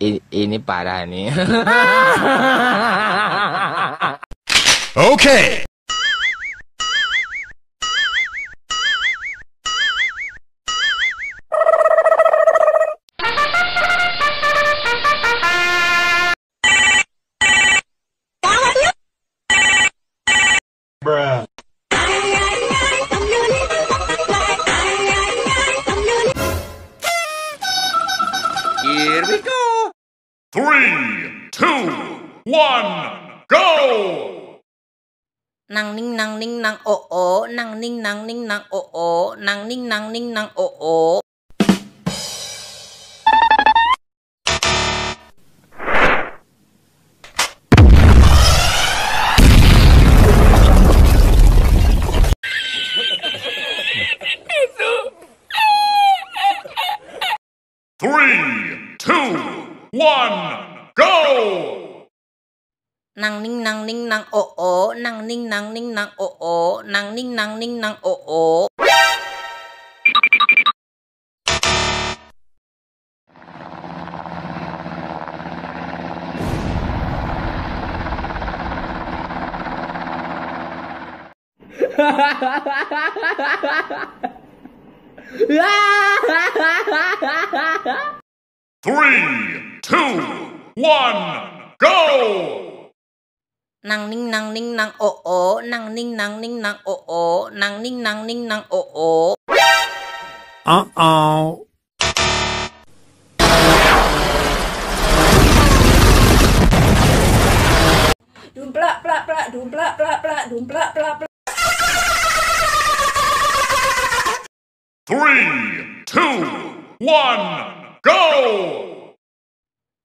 ini, ini parah nih. Oke. Okay. three, two, one, go! Nang ning nang ning nang o o, nang ning nang ning nang o o, nang ning nang ning nang o o. Three, two, one, go! Nang ning nang ning nang o o, nang ning nang ning nang o o, nang ning nang ning nang o o. Ha ha ha ha ha! three, two, one, go! Nang ning nang ning nang o o, nang ning nang ning nang o o, nang ning nang ning nang o o. Uh oh. Dum plak plak plak, dum plak plak plak, dum plak plak plak. Three, two, one go!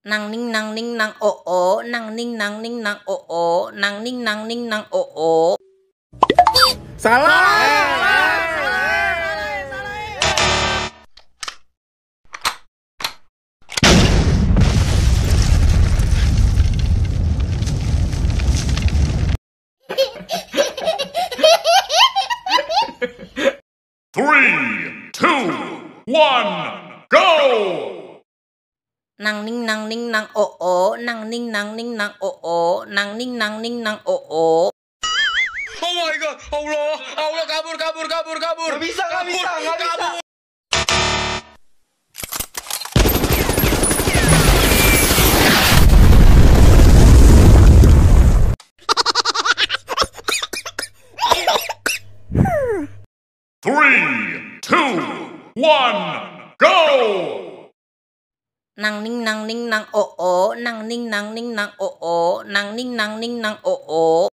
Nang ning nang ning nang o o, nang ning nang ning nang o o, nang ning nang ning nang o o. Salah! Three, two, one go! Nang ning nang ning nang o o, nang ning nang ning nang o o, nang ning nang ning nang o o. Oh my god, Allah, Allah kabur kabur kabur kabur. Gak bisa, gak bisa, gak bisa. Kabur. Three, two, one go! Nang ning nang ning nang o o, nang ning nang ning nang o o, nang ning nang ning nang o o.